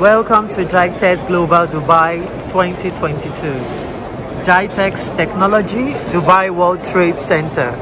Welcome to GITEX Global Dubai 2022. GITEX Technology Dubai World Trade Center.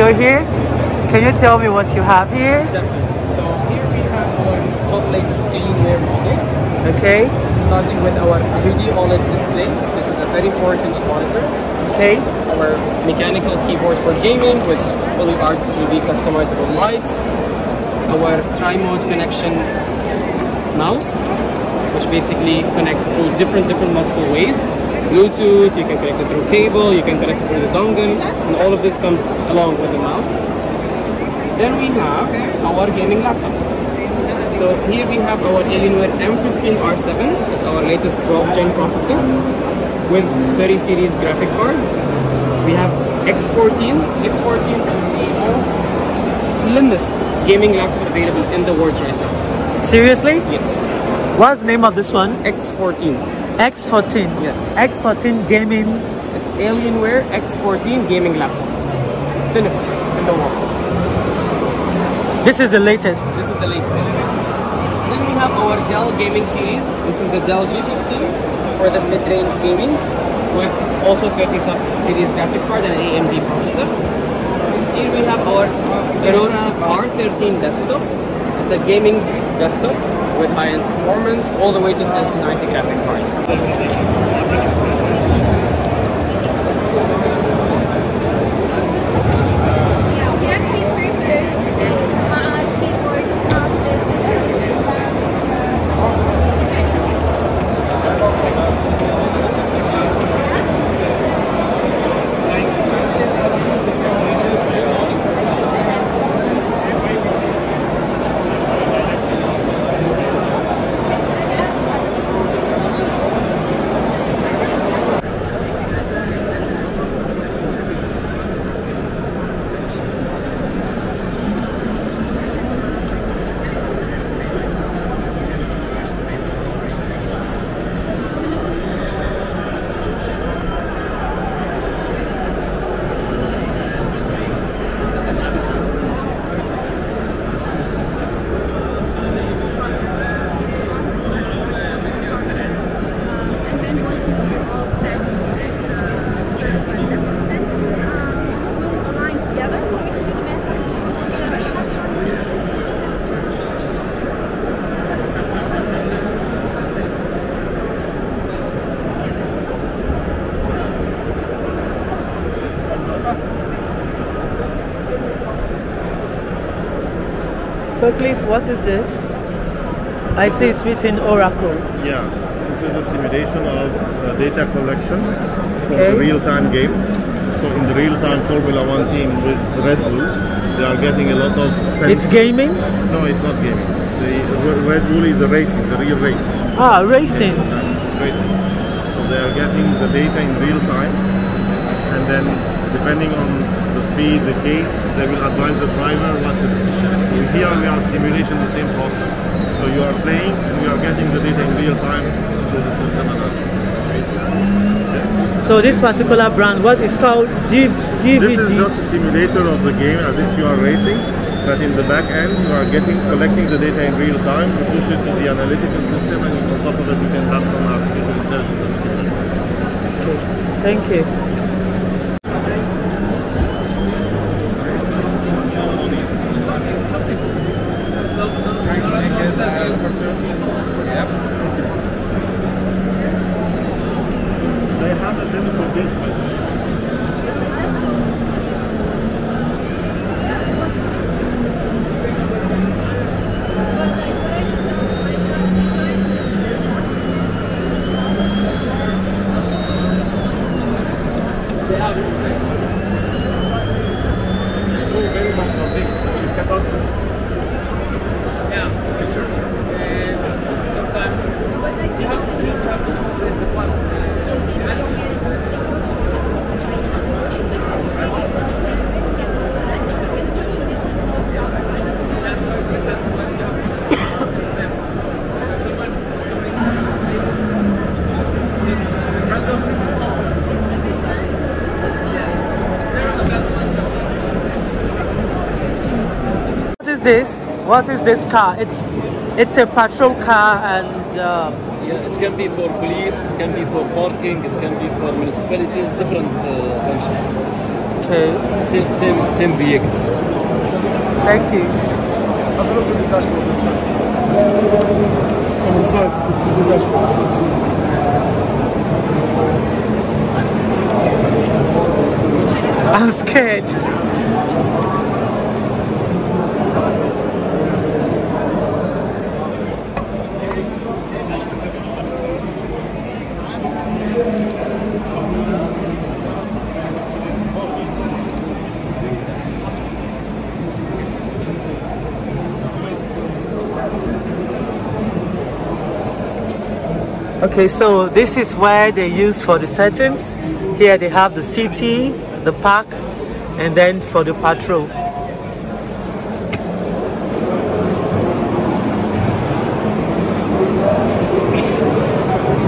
You're here? Can you tell me what you have here? Definitely. So here we have our top latest Alienware models, Okay. starting with our 3D OLED display. This is a 34-inch monitor. Okay. Our mechanical keyboard for gaming with fully RGB customizable lights. Our tri-mode connection mouse, which basically connects through different, different multiple ways. Bluetooth, you can connect it through cable, you can connect it through the dongle, and all of this comes along with the mouse. Then we have our gaming laptops. So here we have our Alienware M15R7, it's our latest 12 gen processor with 30 series graphic card. We have X14. X14 is the most slimmest gaming laptop available in the world right now. Seriously? Yes, What's the name of this one? X14. X14. Yes. X14 gaming. It's Alienware X14 gaming laptop. Thinnest in the world. This is the latest. This is the latest. Then we have our Dell gaming series. This is the Dell G15 for the mid-range gaming with also 30 series graphic card and AMD processors. Here we have our Aurora R13 desktop. It's a gaming desktop with high-end performance all the way to the 1090 graphic card. Please, what is this? I see it's written Oracle. Yeah, this is a simulation of uh, data collection for Okay. the real-time game. So in the real-time Formula One team with Red Bull, they are getting a lot of sense. It's gaming? No, it's not gaming. The Red Bull is a racing, the real race. Ah, racing. Racing. So they they are getting the data in real time, and then depending on the speed, the case, they will advise the driver what to do. Here we are simulating the same process. So you are playing, and we are getting the data in real time to the system. So this particular brand, what is called DV DVD? This is just a simulator of the game as if you are racing, but in the back end you are getting collecting the data in real time, you push it to the analytical system and on top of it you can have some artificial intelligence. Thank you. This? What is this car? It's it's a patrol car and uh, Yeah, it can be for police, it can be for parking, it can be for municipalities, different uh, functions. okay. Same, same, same vehicle. Thank you. Have a look at the dashboard inside. Come inside to the dashboard. I'm scared. Okay, so this is where they use for the settings. Here they have the city, the park, and then for the patrol.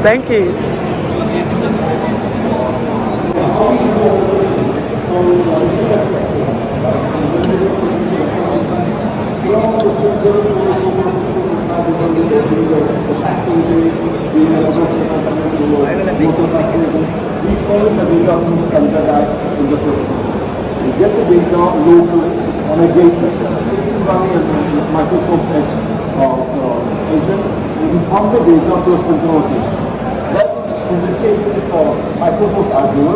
Thank you. We follow the data through standardized industrial processes. We get the data locally on a gateway. So this is running a Microsoft Edge uh, uh, agent. We pump the data to a central location. But in this case, it is uh, Microsoft Azure.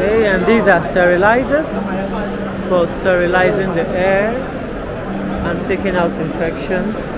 Okay, and these are sterilizers for sterilizing the air and taking out infections.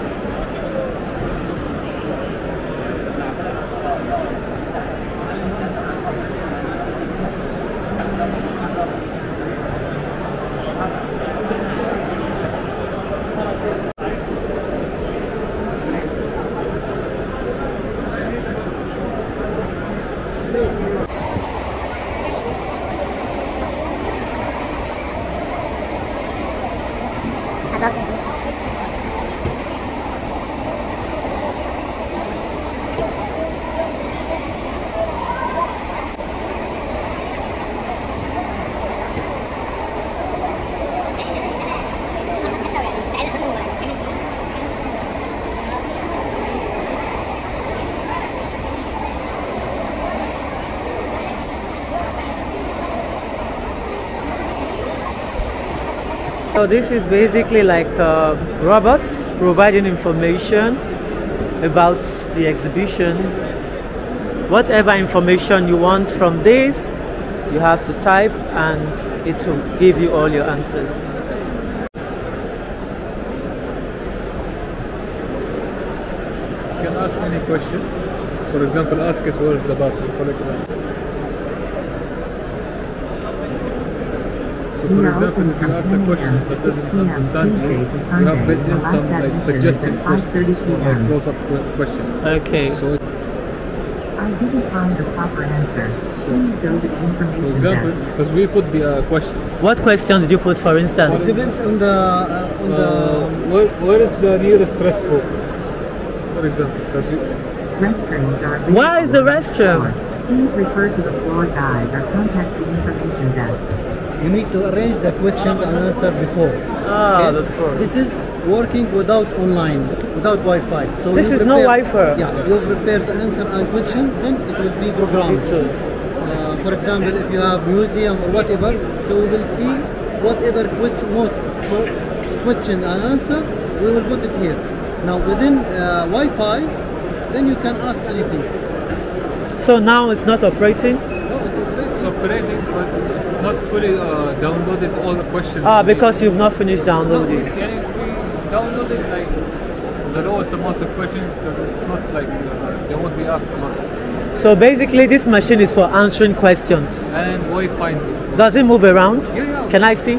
So this is basically like uh, robots providing information about the exhibition. Whatever information you want from this, you have to type and it will give you all your answers. You can ask any question. For example, ask it where is the password, for example. Example, if you ask a question that doesn't understand you, you have built in some like suggested questions or like close-up questions. Okay. So I didn't find the proper answer. Please go to the for example, because we put the uh, question, What questions did you put, for It instance? depends on the uh, on uh, the where, where is the nearest restroom? For example, because we, Restrooms are Where is the on restroom? Please refer to the floor guide or contact the information desk. You need to arrange the question and answer before. Ah, Okay? before. This is working without online, without Wi-Fi. So This you is no Wi-Fi. Yeah, you prepare the answer and question, then it will be programmed. Uh, for example, if you have museum or whatever, so we will see whatever ques- most question and answer, we will put it here. Now within uh, Wi-Fi, then you can ask anything. So now it's not operating? No, it's okay. it's operating, but it's not fully uh, downloaded all the questions. Ah, because you've not finished No, we, downloading. we downloaded like the lowest amount of questions because it's not like uh, they won't be asked a lot. So basically, this machine is for answering questions. And Wi-Fi. Does it move around? Yeah, yeah. Can I see?